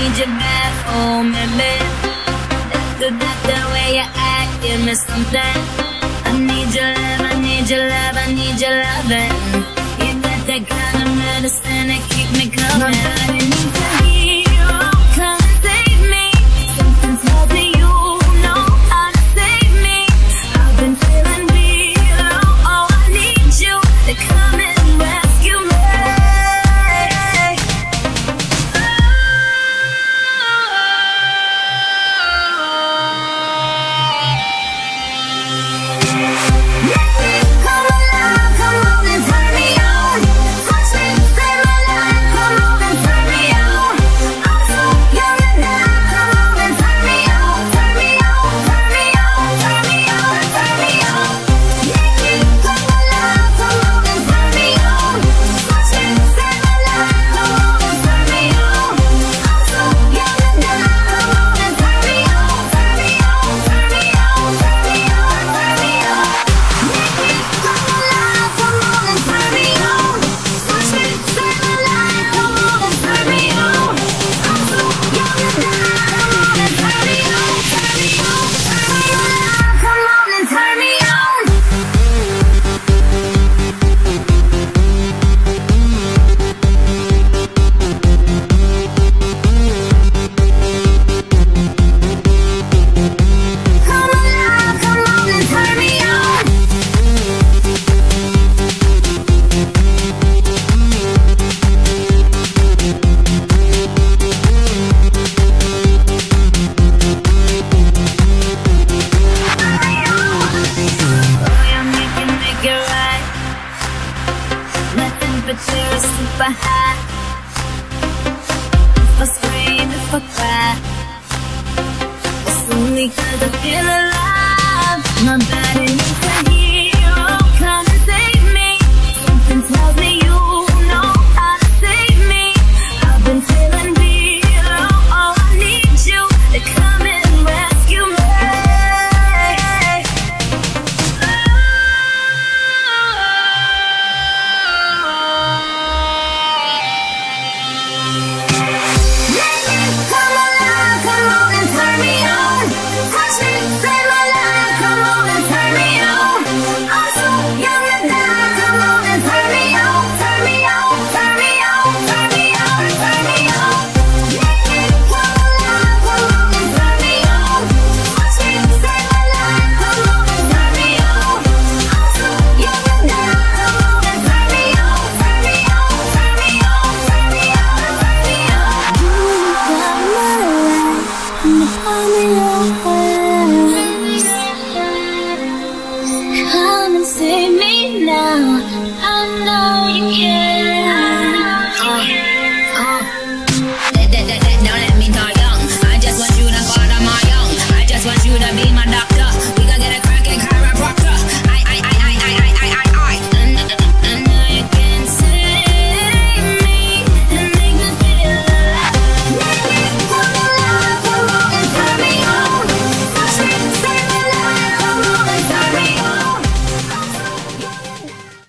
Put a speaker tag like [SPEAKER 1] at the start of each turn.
[SPEAKER 1] need you back for me, babe The, the, the way you act, give me something I need your love, I need your love, I need your loving. You got that kind of medicine that keep me coming. My body needs I scream, if I cry. It's only cause I feel alive. My now. I know